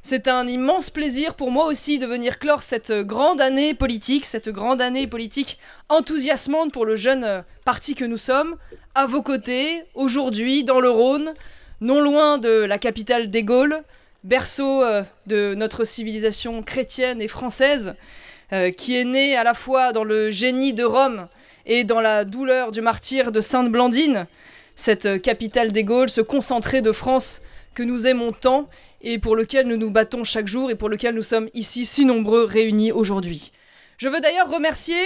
C'est un immense plaisir pour moi aussi de venir clore cette grande année politique, cette grande année politique enthousiasmante pour le jeune euh, parti que nous sommes, à vos côtés, aujourd'hui, dans le Rhône, non loin de la capitale des Gaules, berceau euh, de notre civilisation chrétienne et française, euh, qui est née à la fois dans le génie de Rome et dans la douleur du martyr de Sainte Blandine, cette capitale des Gaules, ce concentré de France que nous aimons tant et pour lequel nous nous battons chaque jour et pour lequel nous sommes ici si nombreux réunis aujourd'hui. Je veux d'ailleurs remercier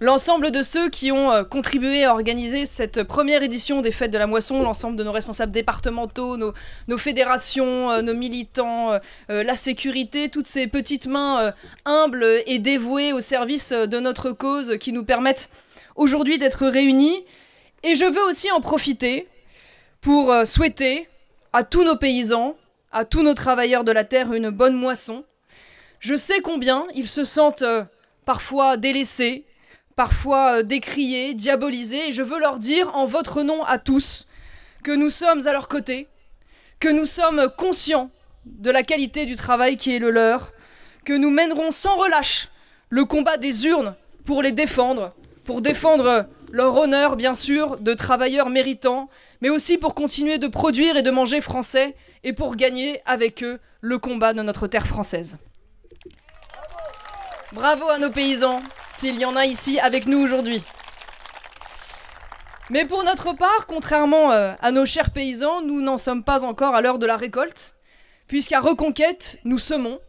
l'ensemble de ceux qui ont euh, contribué à organiser cette première édition des Fêtes de la Moisson, l'ensemble de nos responsables départementaux, nos, fédérations, euh, nos militants, euh, la sécurité, toutes ces petites mains humbles et dévouées au service de notre cause qui nous permettent aujourd'hui d'être réunis. Et je veux aussi en profiter pour souhaiter à tous nos paysans, à tous nos travailleurs de la terre une bonne moisson. Je sais combien ils se sentent euh, parfois délaissés, parfois euh, décriés, diabolisés, et je veux leur dire en votre nom à tous que nous sommes à leur côté, que nous sommes conscients de la qualité du travail qui est le leur, que nous mènerons sans relâche le combat des urnes pour les défendre, pour défendre leur honneur bien sûr de travailleurs méritants, mais aussi pour continuer de produire et de manger français et pour gagner avec eux le combat de notre terre française. Bravo à nos paysans, s'il y en a ici avec nous aujourd'hui. Mais pour notre part, contrairement euh, à nos chers paysans, nous n'en sommes pas encore à l'heure de la récolte, puisqu'à Reconquête, nous semons.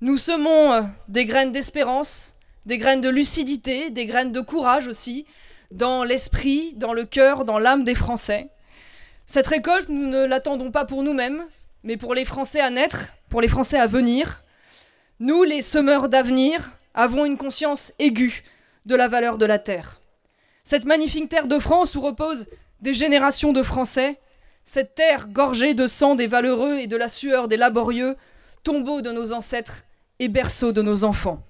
Nous semons euh, des graines d'espérance, des graines de lucidité, des graines de courage aussi, dans l'esprit, dans le cœur, dans l'âme des Français. Cette récolte, nous ne l'attendons pas pour nous-mêmes, mais pour les Français à naître, pour les Français à venir. Nous, les semeurs d'avenir, avons une conscience aiguë de la valeur de la terre. Cette magnifique terre de France où reposent des générations de Français, cette terre gorgée de sang des valeureux et de la sueur des laborieux, tombeau de nos ancêtres et berceau de nos enfants.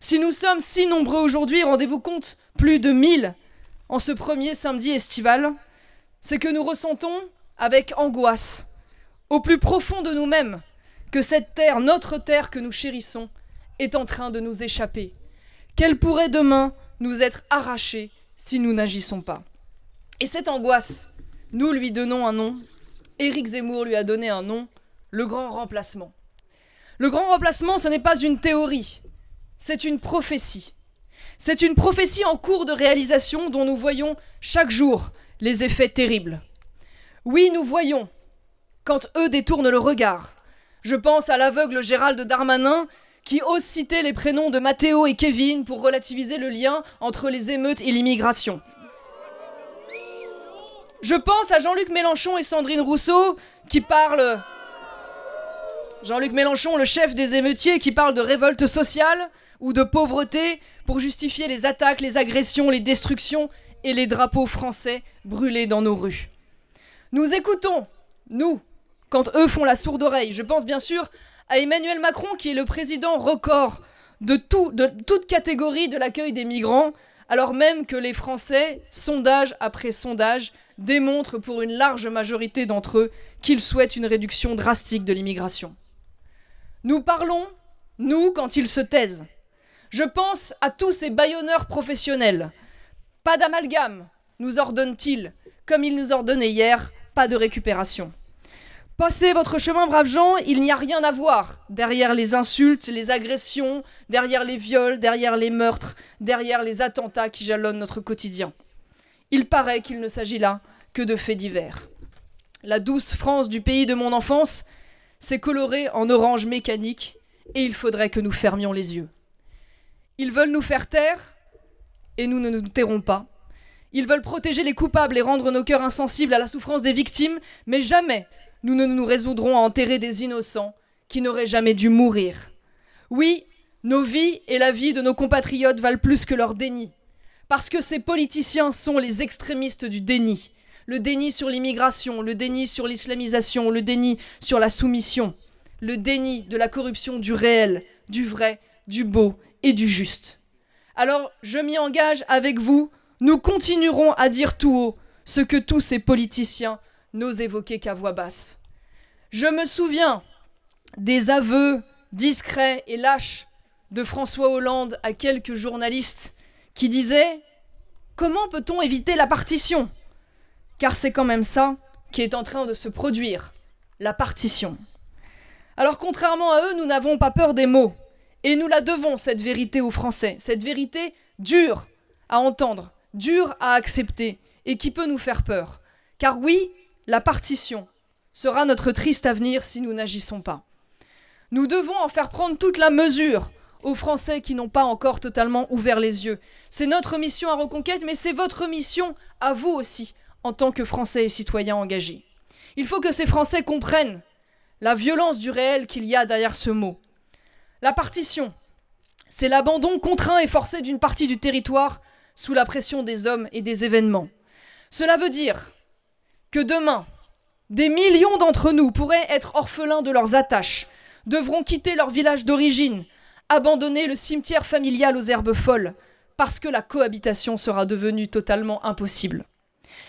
Si nous sommes si nombreux aujourd'hui, rendez-vous compte, plus de mille, en ce premier samedi estival, c'est que nous ressentons avec angoisse, au plus profond de nous-mêmes, que cette terre, notre terre que nous chérissons, est en train de nous échapper, qu'elle pourrait demain nous être arrachée si nous n'agissons pas. Et cette angoisse, nous lui donnons un nom, Éric Zemmour lui a donné un nom, le grand remplacement. Le grand remplacement, ce n'est pas une théorie, c'est une prophétie. C'est une prophétie en cours de réalisation dont nous voyons chaque jour les effets terribles. Oui, nous voyons, quand eux détournent le regard. Je pense à l'aveugle Gérald Darmanin qui ose citer les prénoms de Mathéo et Kevin pour relativiser le lien entre les émeutes et l'immigration. Je pense à Jean-Luc Mélenchon et Sandrine Rousseau qui parlent. Jean-Luc Mélenchon, le chef des émeutiers, qui parle de révolte sociale ou de pauvreté pour justifier les attaques, les agressions, les destructions et les drapeaux français brûlés dans nos rues. Nous écoutons, nous, quand eux font la sourde oreille. Je pense bien sûr à Emmanuel Macron qui est le président record de, tout, de toute catégorie de l'accueil des migrants, alors même que les Français, sondage après sondage, démontrent pour une large majorité d'entre eux qu'ils souhaitent une réduction drastique de l'immigration. Nous parlons, nous, quand ils se taisent. Je pense à tous ces baillonneurs professionnels. Pas d'amalgame, nous ordonne-t-il, comme il nous ordonnait hier, pas de récupération. Passez votre chemin, braves gens, il n'y a rien à voir derrière les insultes, les agressions, derrière les viols, derrière les meurtres, derrière les attentats qui jalonnent notre quotidien. Il paraît qu'il ne s'agit là que de faits divers. La douce France du pays de mon enfance s'est colorée en orange mécanique et il faudrait que nous fermions les yeux. Ils veulent nous faire taire et nous ne nous tairons pas. Ils veulent protéger les coupables et rendre nos cœurs insensibles à la souffrance des victimes, mais jamais nous ne nous résoudrons à enterrer des innocents qui n'auraient jamais dû mourir. Oui, nos vies et la vie de nos compatriotes valent plus que leur déni, parce que ces politiciens sont les extrémistes du déni. Le déni sur l'immigration, le déni sur l'islamisation, le déni sur la soumission, le déni de la corruption du réel, du vrai, du beau et du juste. Alors je m'y engage avec vous, nous continuerons à dire tout haut ce que tous ces politiciens n'osent évoquer qu'à voix basse. Je me souviens des aveux discrets et lâches de François Hollande à quelques journalistes qui disaient Comment peut-on éviter la partition? Car c'est quand même ça qui est en train de se produire, la partition. Alors contrairement à eux, nous n'avons pas peur des mots, et nous la devons, cette vérité aux Français, cette vérité dure à entendre, dure à accepter, et qui peut nous faire peur. Car oui, la partition sera notre triste avenir si nous n'agissons pas. Nous devons en faire prendre toute la mesure aux Français qui n'ont pas encore totalement ouvert les yeux. C'est notre mission à Reconquête, mais c'est votre mission à vous aussi, en tant que Français et citoyens engagés. Il faut que ces Français comprennent la violence du réel qu'il y a derrière ce mot. La partition, c'est l'abandon contraint et forcé d'une partie du territoire sous la pression des hommes et des événements. Cela veut dire que demain, des millions d'entre nous pourraient être orphelins de leurs attaches, devront quitter leur village d'origine, abandonner le cimetière familial aux herbes folles, parce que la cohabitation sera devenue totalement impossible.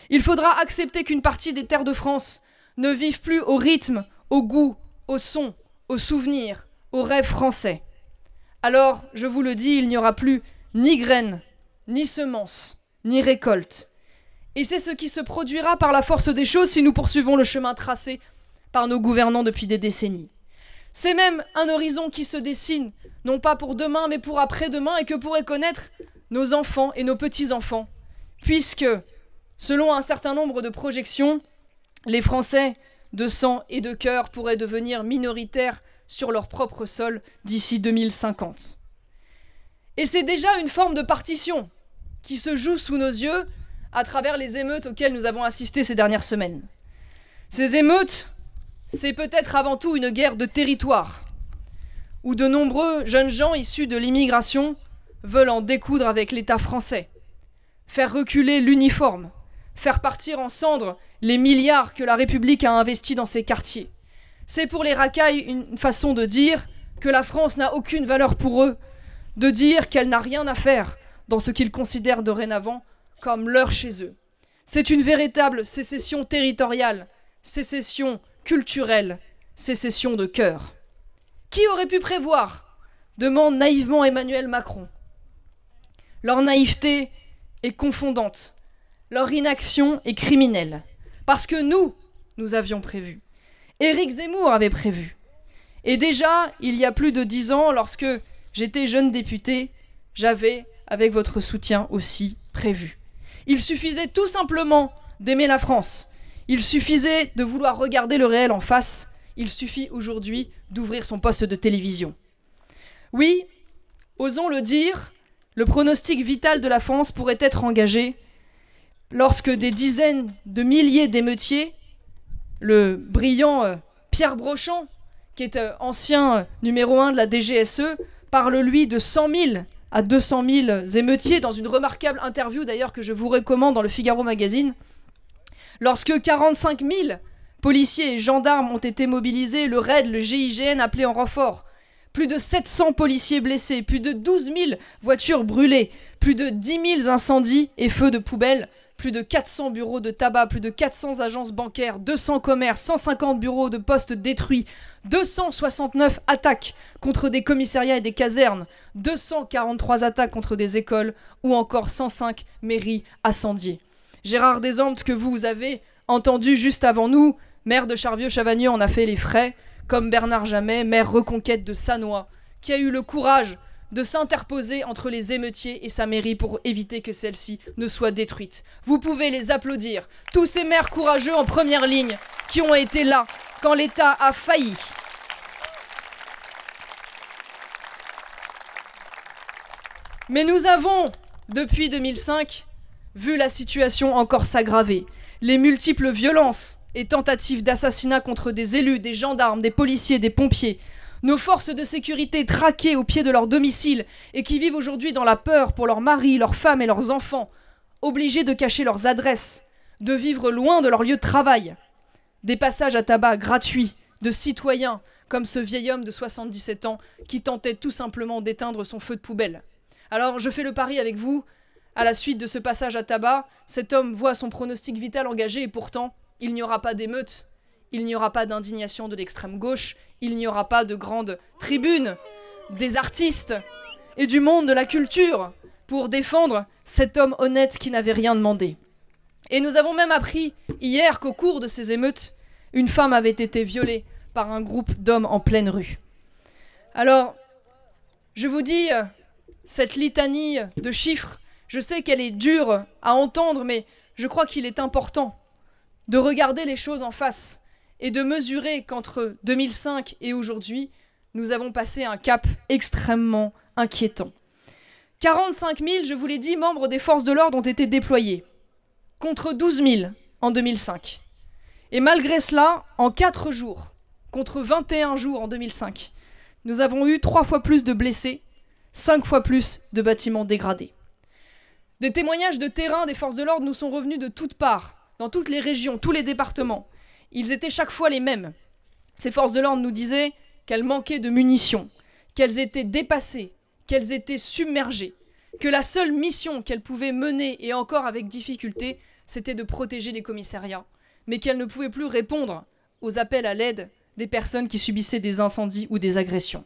Il faudra accepter qu'une partie des terres de France ne vive plus au rythme, au goût, au son, au souvenir, au rêve français. Alors, je vous le dis, il n'y aura plus ni graines, ni semences, ni récoltes. Et c'est ce qui se produira par la force des choses si nous poursuivons le chemin tracé par nos gouvernants depuis des décennies. C'est même un horizon qui se dessine, non pas pour demain, mais pour après-demain, et que pourraient connaître nos enfants et nos petits-enfants. Puisque, selon un certain nombre de projections, les Français de sang et de cœur pourraient devenir minoritaires sur leur propre sol d'ici 2050. Et c'est déjà une forme de partition qui se joue sous nos yeux à travers les émeutes auxquelles nous avons assisté ces dernières semaines. Ces émeutes, c'est peut-être avant tout une guerre de territoire, où de nombreux jeunes gens issus de l'immigration veulent en découdre avec l'État français, faire reculer l'uniforme, faire partir en cendres les milliards que la République a investis dans ces quartiers. C'est pour les racailles une façon de dire que la France n'a aucune valeur pour eux, de dire qu'elle n'a rien à faire dans ce qu'ils considèrent dorénavant comme leur chez eux. C'est une véritable sécession territoriale, sécession culturelle, sécession de cœur. Qui aurait pu prévoir demande naïvement Emmanuel Macron. Leur naïveté est confondante, leur inaction est criminelle. Parce que nous, nous avions prévu. Éric Zemmour avait prévu. Et déjà, il y a plus de dix ans, lorsque j'étais jeune député, j'avais, avec votre soutien aussi, prévu. Il suffisait tout simplement d'aimer la France. Il suffisait de vouloir regarder le réel en face. Il suffit aujourd'hui d'ouvrir son poste de télévision. Oui, osons le dire, le pronostic vital de la France pourrait être engagé lorsque des dizaines de milliers d'émeutiers, le brillant euh, Pierre Brochant, qui est euh, ancien euh, numéro 1 de la DGSE, parle lui de 100 000 à 200 000 émeutiers dans une remarquable interview d'ailleurs que je vous recommande dans le Figaro Magazine. Lorsque 45 000 policiers et gendarmes ont été mobilisés, le RAID, le GIGN appelé en renfort, plus de 700 policiers blessés, plus de 12 000 voitures brûlées, plus de 10 000 incendies et feux de poubelle, plus de 400 bureaux de tabac, plus de 400 agences bancaires, 200 commerces, 150 bureaux de postes détruits, 269 attaques contre des commissariats et des casernes, 243 attaques contre des écoles ou encore 105 mairies incendiées. Gérard Desantes, que vous avez entendu juste avant nous, maire de Charvieux-Chavagneux, en a fait les frais, comme Bernard Jamet, maire reconquête de Sanois, qui a eu le courage de s'interposer entre les émeutiers et sa mairie pour éviter que celle-ci ne soit détruite. Vous pouvez les applaudir, tous ces maires courageux en première ligne qui ont été là quand l'État a failli. Mais nous avons, depuis 2005, vu la situation encore s'aggraver. Les multiples violences et tentatives d'assassinat contre des élus, des gendarmes, des policiers, des pompiers, nos forces de sécurité traquées au pied de leur domicile et qui vivent aujourd'hui dans la peur pour leurs maris, leurs femmes et leurs enfants, obligés de cacher leurs adresses, de vivre loin de leur lieu de travail. Des passages à tabac gratuits de citoyens comme ce vieil homme de 77 ans qui tentait tout simplement d'éteindre son feu de poubelle. Alors je fais le pari avec vous, à la suite de ce passage à tabac, cet homme voit son pronostic vital engagé et pourtant, il n'y aura pas d'émeute, il n'y aura pas d'indignation de l'extrême gauche, il n'y aura pas de grande tribune des artistes et du monde de la culture pour défendre cet homme honnête qui n'avait rien demandé. Et nous avons même appris hier qu'au cours de ces émeutes, une femme avait été violée par un groupe d'hommes en pleine rue. Alors, je vous dis, euh, cette litanie de chiffres, je sais qu'elle est dure à entendre, mais je crois qu'il est important de regarder les choses en face et de mesurer qu'entre 2005 et aujourd'hui, nous avons passé un cap extrêmement inquiétant. 45 000, je vous l'ai dit, membres des forces de l'ordre ont été déployés, contre 12 000 en 2005. Et malgré cela, en 4 jours, contre 21 jours en 2005, nous avons eu 3 fois plus de blessés, 5 fois plus de bâtiments dégradés. Des témoignages de terrain des forces de l'ordre nous sont revenus de toutes parts, dans toutes les régions, tous les départements. Ils étaient chaque fois les mêmes. Ces forces de l'ordre nous disaient qu'elles manquaient de munitions, qu'elles étaient dépassées, qu'elles étaient submergées, que la seule mission qu'elles pouvaient mener, et encore avec difficulté, c'était de protéger les commissariats, mais qu'elles ne pouvaient plus répondre aux appels à l'aide des personnes qui subissaient des incendies ou des agressions.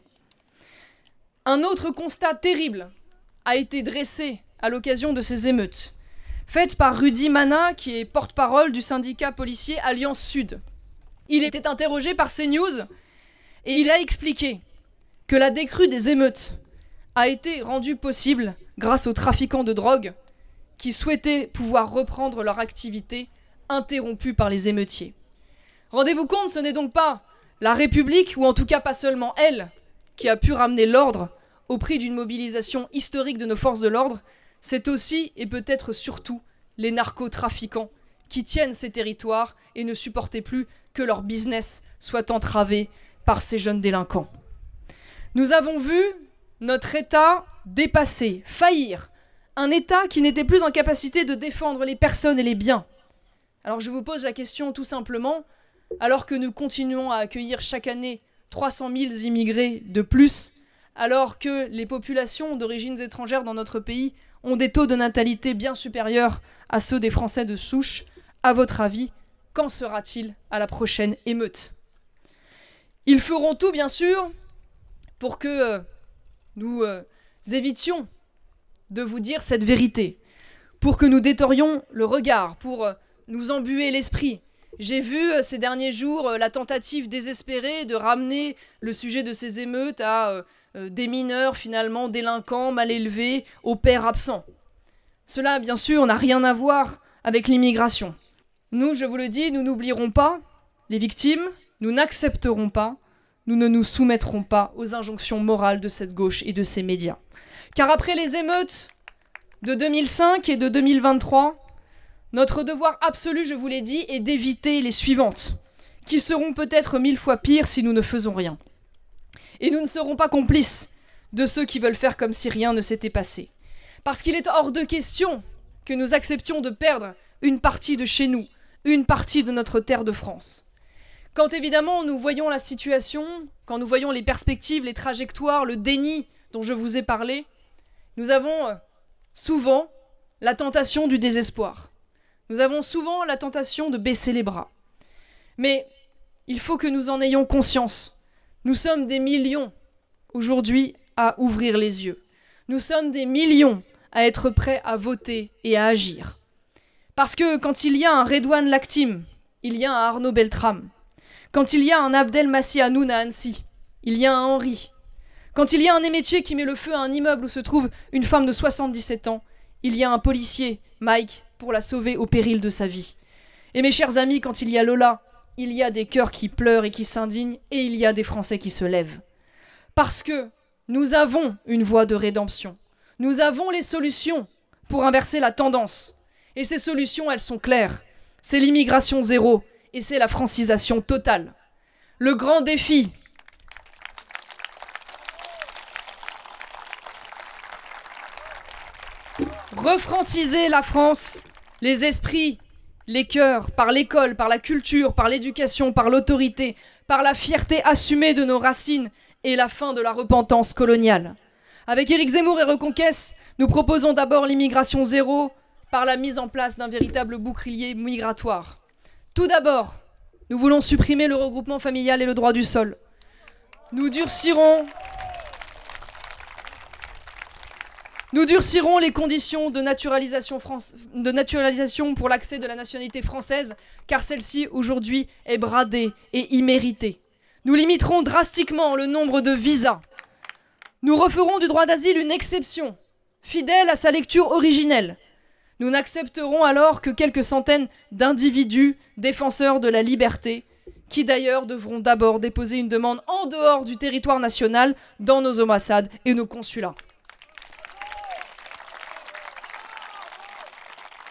Un autre constat terrible a été dressé à l'occasion de ces émeutes, faites par Rudy Mana, qui est porte-parole du syndicat policier Alliance Sud. Il était interrogé par CNews et il a expliqué que la décrue des émeutes a été rendue possible grâce aux trafiquants de drogue qui souhaitaient pouvoir reprendre leur activité interrompue par les émeutiers. Rendez-vous compte, ce n'est donc pas la République, ou en tout cas pas seulement elle, qui a pu ramener l'ordre au prix d'une mobilisation historique de nos forces de l'ordre, c'est aussi et peut-être surtout les narcotrafiquants qui tiennent ces territoires et ne supportaient plus que leur business soit entravé par ces jeunes délinquants. Nous avons vu notre État dépasser, faillir, un État qui n'était plus en capacité de défendre les personnes et les biens. Alors je vous pose la question tout simplement, alors que nous continuons à accueillir chaque année 300 000 immigrés de plus, alors que les populations d'origines étrangères dans notre pays ont des taux de natalité bien supérieurs à ceux des Français de souche, à votre avis, qu'en sera-t-il à la prochaine émeute? Ils feront tout, bien sûr, pour que euh, nous euh, évitions de vous dire cette vérité, pour que nous détorions le regard, pour euh, nous embuer l'esprit. J'ai vu ces derniers jours la tentative désespérée de ramener le sujet de ces émeutes à euh, des mineurs finalement délinquants, mal élevés, au père absent. Cela, bien sûr, n'a rien à voir avec l'immigration. Nous, je vous le dis, nous n'oublierons pas les victimes, nous n'accepterons pas, nous ne nous soumettrons pas aux injonctions morales de cette gauche et de ces médias. Car après les émeutes de 2005 et de 2023, notre devoir absolu, je vous l'ai dit, est d'éviter les suivantes, qui seront peut-être mille fois pires si nous ne faisons rien. Et nous ne serons pas complices de ceux qui veulent faire comme si rien ne s'était passé. Parce qu'il est hors de question que nous acceptions de perdre une partie de chez nous, une partie de notre terre de France. Quand évidemment nous voyons la situation, quand nous voyons les perspectives, les trajectoires, le déni dont je vous ai parlé, nous avons euh, souvent la tentation du désespoir. Nous avons souvent la tentation de baisser les bras. Mais il faut que nous en ayons conscience nous sommes des millions aujourd'hui à ouvrir les yeux. Nous sommes des millions à être prêts à voter et à agir. Parce que quand il y a un Redouane Lactim, il y a un Arnaud Beltrame. Quand il y a un Abdel Massi à Annecy, il y a un Henri. Quand il y a un émétier qui met le feu à un immeuble où se trouve une femme de 77 ans, il y a un policier, Mike, pour la sauver au péril de sa vie. Et mes chers amis, quand il y a Lola, il y a des cœurs qui pleurent et qui s'indignent, et il y a des Français qui se lèvent. Parce que nous avons une voie de rédemption. Nous avons les solutions pour inverser la tendance. Et ces solutions, elles sont claires. C'est l'immigration zéro et c'est la francisation totale. Le grand défi. Refranciser la France, les esprits, les cœurs, par l'école, par la culture, par l'éducation, par l'autorité, par la fierté assumée de nos racines et la fin de la repentance coloniale. Avec Éric Zemmour et Reconquête, nous proposons d'abord l'immigration zéro par la mise en place d'un véritable bouclier migratoire. Tout d'abord, nous voulons supprimer le regroupement familial et le droit du sol. Nous durcirons Nous durcirons les conditions de naturalisation, pour l'accès de la nationalité française, car celle-ci aujourd'hui est bradée et imméritée. Nous limiterons drastiquement le nombre de visas. Nous referons du droit d'asile une exception, fidèle à sa lecture originelle. Nous n'accepterons alors que quelques centaines d'individus défenseurs de la liberté, qui d'ailleurs devront d'abord déposer une demande en dehors du territoire national dans nos ambassades et nos consulats.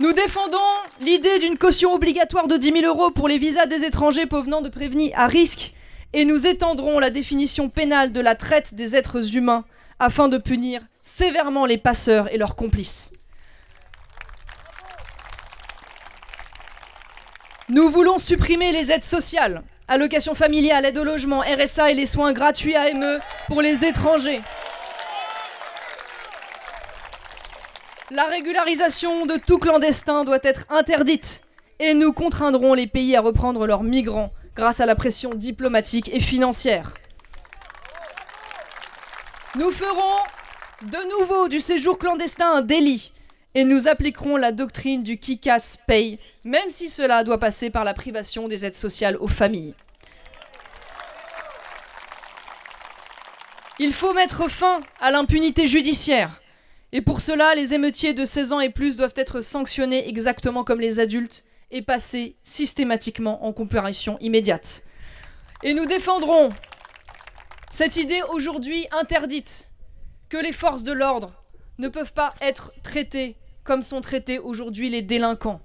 Nous défendons l'idée d'une caution obligatoire de 10 000 euros pour les visas des étrangers provenant de prévenus à risque et nous étendrons la définition pénale de la traite des êtres humains afin de punir sévèrement les passeurs et leurs complices. Nous voulons supprimer les aides sociales, allocations familiales, aide au logement, RSA et les soins gratuits à ME pour les étrangers. La régularisation de tout clandestin doit être interdite et nous contraindrons les pays à reprendre leurs migrants grâce à la pression diplomatique et financière. Nous ferons de nouveau du séjour clandestin un délit et nous appliquerons la doctrine du qui casse paye, même si cela doit passer par la privation des aides sociales aux familles. Il faut mettre fin à l'impunité judiciaire. Et pour cela, les émeutiers de 16 ans et plus doivent être sanctionnés exactement comme les adultes et passés systématiquement en comparution immédiate. Et nous défendrons cette idée aujourd'hui interdite que les forces de l'ordre ne peuvent pas être traitées comme sont traités aujourd'hui les délinquants.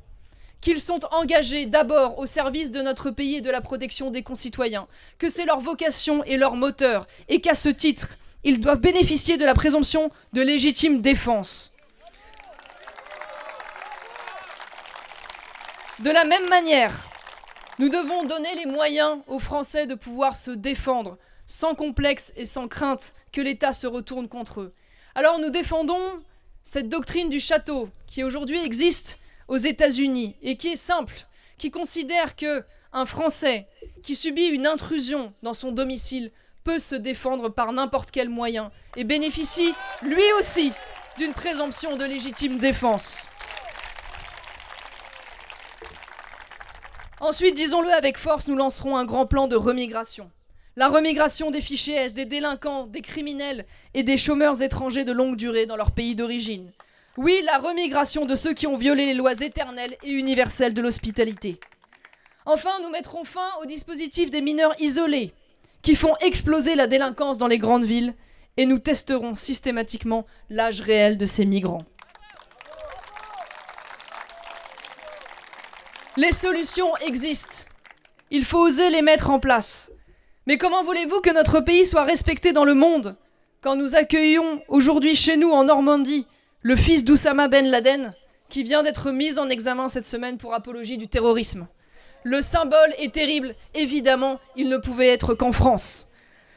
Qu'ils sont engagés d'abord au service de notre pays et de la protection des concitoyens, que c'est leur vocation et leur moteur, et qu'à ce titre, ils doivent bénéficier de la présomption de légitime défense. De la même manière, nous devons donner les moyens aux Français de pouvoir se défendre, sans complexe et sans crainte que l'État se retourne contre eux. Alors nous défendons cette doctrine du château qui aujourd'hui existe aux États-Unis et qui est simple, qui considère que un Français qui subit une intrusion dans son domicile peut se défendre par n'importe quel moyen et bénéficie lui aussi d'une présomption de légitime défense. Ensuite, disons-le avec force, nous lancerons un grand plan de remigration. La remigration des fichiers des délinquants, des criminels et des chômeurs étrangers de longue durée dans leur pays d'origine. Oui, la remigration de ceux qui ont violé les lois éternelles et universelles de l'hospitalité. Enfin, nous mettrons fin au dispositif des mineurs isolés, qui font exploser la délinquance dans les grandes villes, et nous testerons systématiquement l'âge réel de ces migrants. Les solutions existent. Il faut oser les mettre en place. Mais comment voulez-vous que notre pays soit respecté dans le monde? Quand nous accueillons aujourd'hui chez nous en Normandie le fils d'Oussama Ben Laden qui vient d'être mis en examen cette semaine pour apologie du terrorisme le symbole est terrible. Évidemment, il ne pouvait être qu'en France.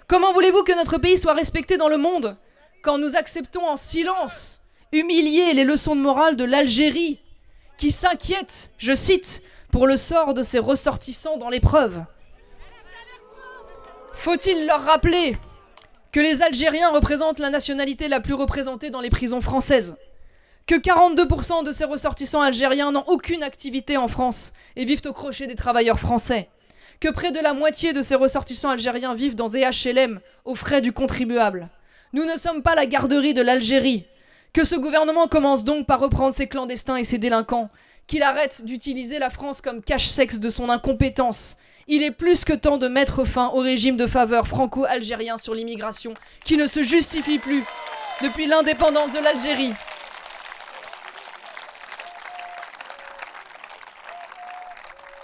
Comment voulez-vous que notre pays soit respecté dans le monde quand nous acceptons en silence, humilier les leçons de morale de l'Algérie, qui s'inquiète, je cite, pour le sort de ses ressortissants dans l'épreuve? Faut-il leur rappeler que les Algériens représentent la nationalité la plus représentée dans les prisons françaises? Que 42% de ces ressortissants algériens n'ont aucune activité en France et vivent au crochet des travailleurs français, que près de la moitié de ces ressortissants algériens vivent dans des HLM aux frais du contribuable. Nous ne sommes pas la garderie de l'Algérie. Que ce gouvernement commence donc par reprendre ses clandestins et ses délinquants, qu'il arrête d'utiliser la France comme cache-sexe de son incompétence. Il est plus que temps de mettre fin au régime de faveur franco-algérien sur l'immigration, qui ne se justifie plus depuis l'indépendance de l'Algérie.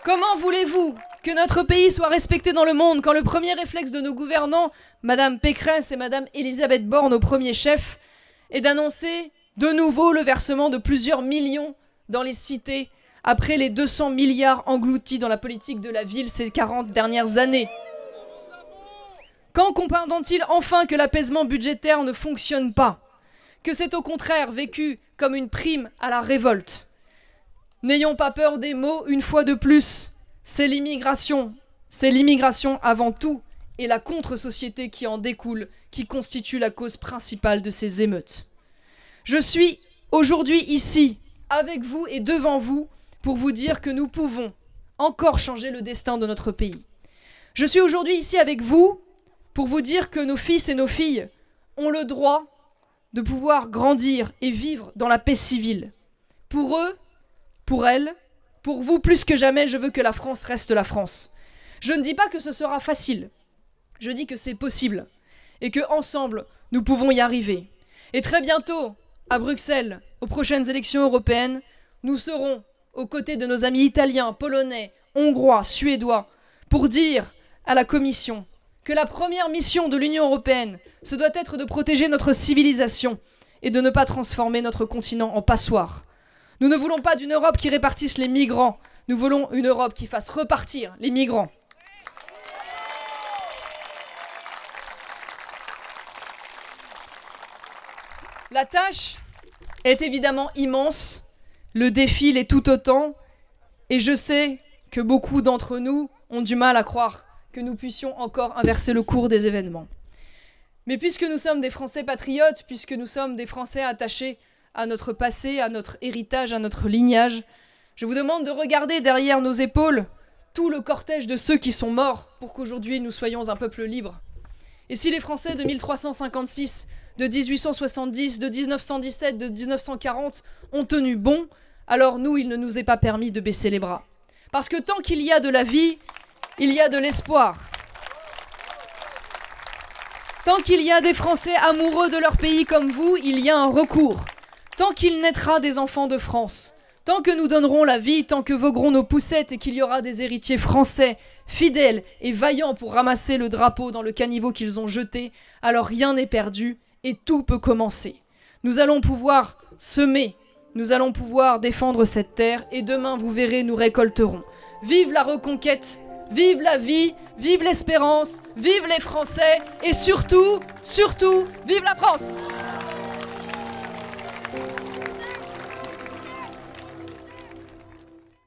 Comment voulez-vous que notre pays soit respecté dans le monde quand le premier réflexe de nos gouvernants, Madame Pécresse et Madame Elisabeth Borne au premier chef, est d'annoncer de nouveau le versement de plusieurs millions dans les cités après les 200 milliards engloutis dans la politique de la ville ces 40 dernières années? Quand comprendront-ils enfin que l'apaisement budgétaire ne fonctionne pas? Que c'est au contraire vécu comme une prime à la révolte? N'ayons pas peur des mots une fois de plus. C'est l'immigration. C'est l'immigration avant tout et la contre-société qui en découle, qui constitue la cause principale de ces émeutes. Je suis aujourd'hui ici, avec vous et devant vous, pour vous dire que nous pouvons encore changer le destin de notre pays. Je suis aujourd'hui ici avec vous pour vous dire que nos fils et nos filles ont le droit de pouvoir grandir et vivre dans la paix civile. Pour eux, pour elles, pour vous plus que jamais, je veux que la France reste la France. Je ne dis pas que ce sera facile. Je dis que c'est possible et que ensemble, nous pouvons y arriver. Et très bientôt, à Bruxelles, aux prochaines élections européennes, nous serons aux côtés de nos amis italiens, polonais, hongrois, suédois, pour dire à la Commission que la première mission de l'Union européenne, ce doit être de protéger notre civilisation et de ne pas transformer notre continent en passoire. Nous ne voulons pas d'une Europe qui répartisse les migrants, nous voulons une Europe qui fasse repartir les migrants. La tâche est évidemment immense, le défi l'est tout autant, et je sais que beaucoup d'entre nous ont du mal à croire que nous puissions encore inverser le cours des événements. Mais puisque nous sommes des Français patriotes, puisque nous sommes des Français attachés à notre passé, à notre héritage, à notre lignage, je vous demande de regarder derrière nos épaules tout le cortège de ceux qui sont morts pour qu'aujourd'hui nous soyons un peuple libre. Et si les Français de 1356 de 1870, de 1917, de 1940 ont tenu bon, alors nous, il ne nous est pas permis de baisser les bras. Parce que tant qu'il y a de la vie, il y a de l'espoir. Tant qu'il y a des Français amoureux de leur pays comme vous, il y a un recours. Tant qu'il naîtra des enfants de France, tant que nous donnerons la vie, tant que vogueront nos poussettes et qu'il y aura des héritiers français, fidèles et vaillants pour ramasser le drapeau dans le caniveau qu'ils ont jeté, alors rien n'est perdu et tout peut commencer. Nous allons pouvoir semer, nous allons pouvoir défendre cette terre et demain, vous verrez, nous récolterons. Vive la reconquête, vive la vie, vive l'espérance, vive les Français et surtout, surtout, vive la France